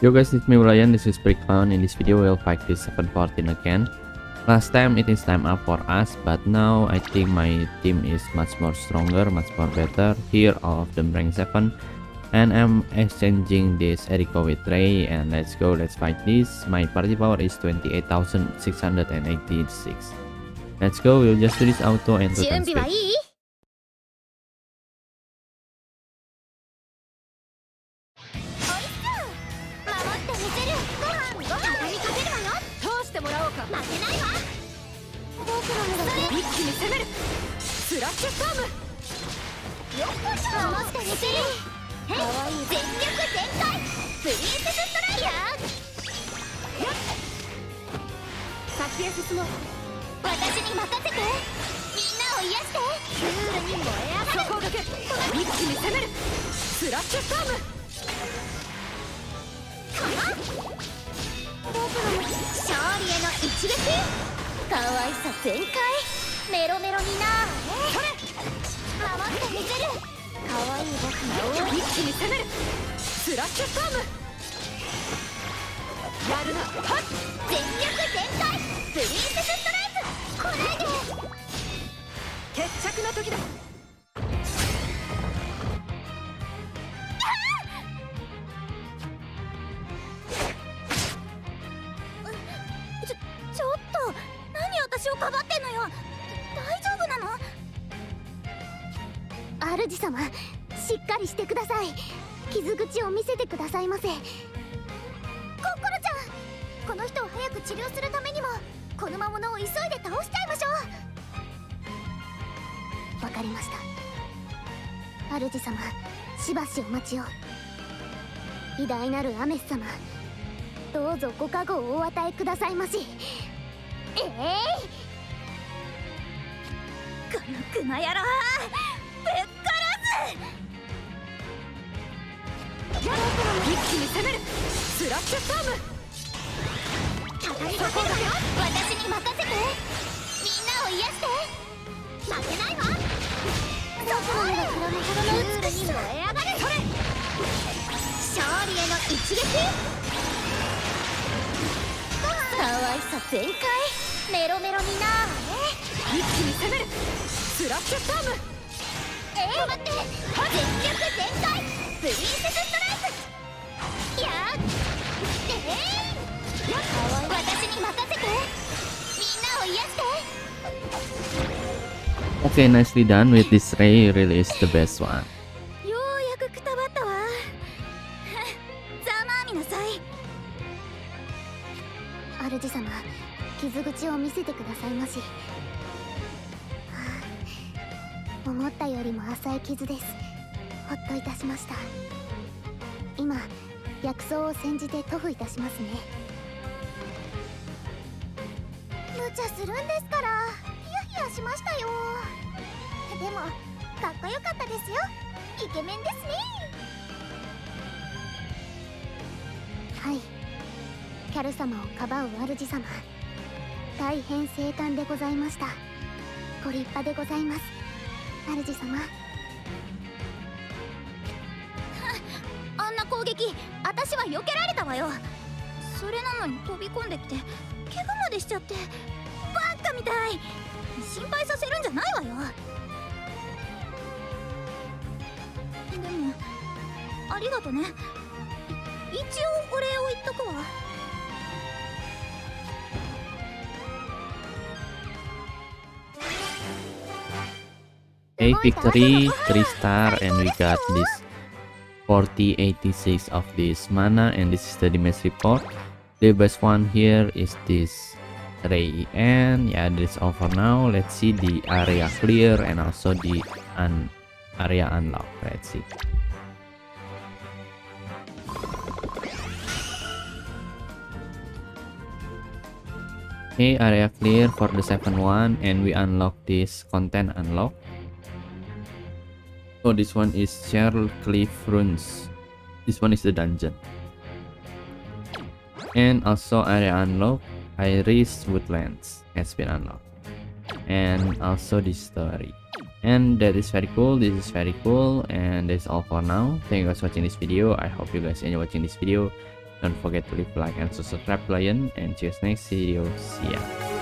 Yo guys, it's me Ryan, this is Brickclown. In this video, we'll fight this 714 again. Last time it is time up for us, but now I think my team is much more stronger, much more better. Here all of them rank 7. And I'm exchanging this Eriko with Ray and let's go, let's fight this. My party power is 28,686. Let's go, we'll just do this auto and total speed. てもらおうか。負けないわ。僕らもだ一気に攻める。スラッシュストーム。よっしょ守ってみせるかわいい全力全開。プリンセスストライヤー。先へ進もう。私に任せて。みんなを癒して。クールに燃え上がる。そこだけ一気に攻める。スラッシュストーム。僕の勝利への一撃可愛さ全開。メロメロになーれ。守ってみせる。可愛い僕の応援一気に攻める。スラッシュストーム。やるな。はっ全力全開。プリンセスストライクこないで。決着の時だ。ょ何私をかばってんのよ大丈夫なの主様しっかりしてください傷口を見せてくださいませコッコロちゃんこの人を早く治療するためにもこの魔物を急いで倒しちゃいましょうわかりました主様しばしお待ちを偉大なるアメス様どうぞご加護をお与えくださいましええこのクマ野郎ぶっ殺す一気に攻める。スラッシュストーム。す。畳みかけるわよ私に任せてみんなを癒して負けないわ僕の目が黒のほどの美しさ燃え上がるそれ勝利への一撃可愛さ全開メロメロになーれ一気に攻める。スラッシュストーム。ええ待って。全力全開プリンセスストライクやっえいや私に任せてみんなを癒して Okay, nicely done with this Ray, really is the best one. ようやくくたばったわざまあみなさい主様傷口を見せてくださいまし、思ったよりも浅い傷です。ほっといたしました。今薬草を煎じて塗布いたしますね。無茶するんですから。ヒヤヒヤしましたよ。でもかっこよかったですよ。イケメンですね。はい。キャル様をかばう主様。大変盛観でございました。ご立派でございます。主様。あんな攻撃私は避けられたわよ。それなのに飛び込んできて怪我までしちゃってバカみたい。心配させるんじゃないわよ。でもありがとね。一応お礼を言っとくわ。A victory, 3 star, and we got this 4086 of this mana, and this is the damage report. The best one here is this Ray, and yeah, all for now. Let's see the area clear and also the un area unlock. Let's see. Okay, area clear for the second one, and we unlock this content unlock. So this one is Cheryl Cliff Runes. This one is the dungeon. And also area unlock Iris Woodlands has been unlocked. And also this story. And that is very cool. This is very cool. And that's all for now. Thank you guys for watching this video. I hope you guys enjoy watching this video. Don't forget to leave a like and subscribe, Lion, and cheers next video. See ya.